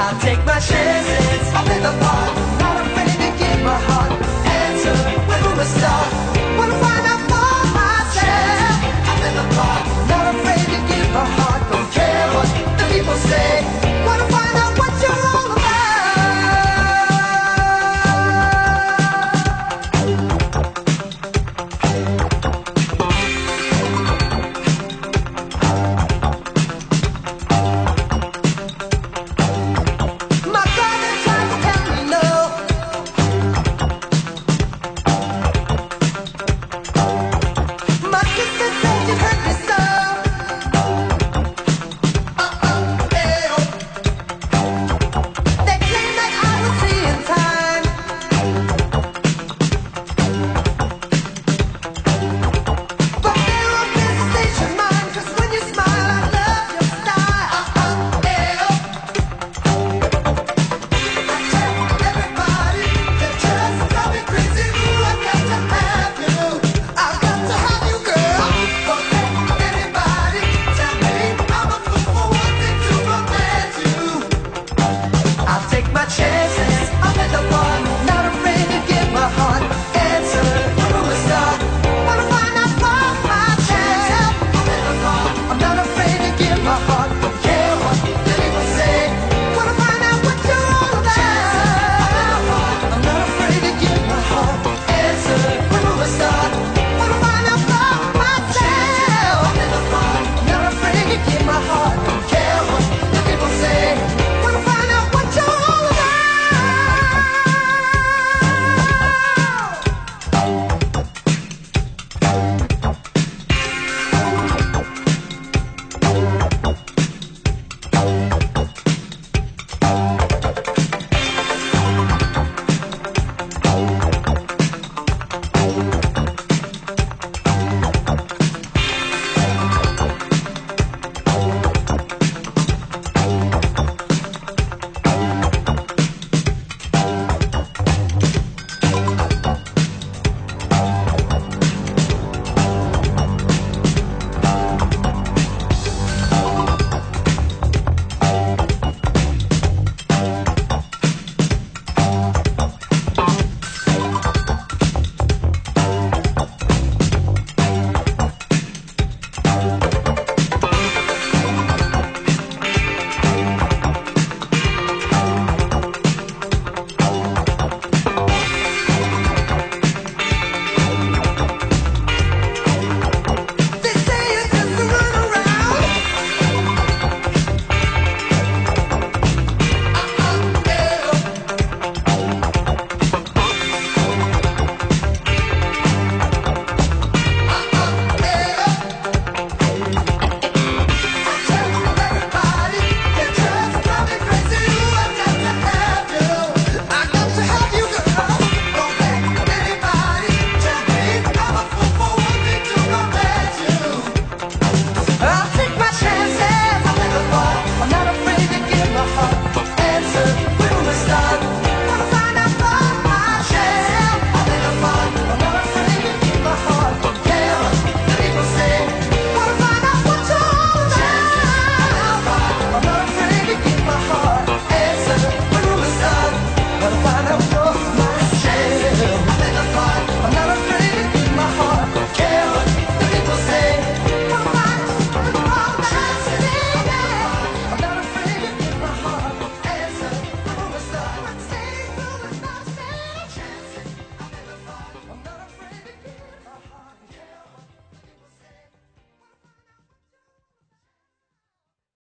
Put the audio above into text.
I'll take my chances. I play the part. Not afraid to give my heart. Answer when we start.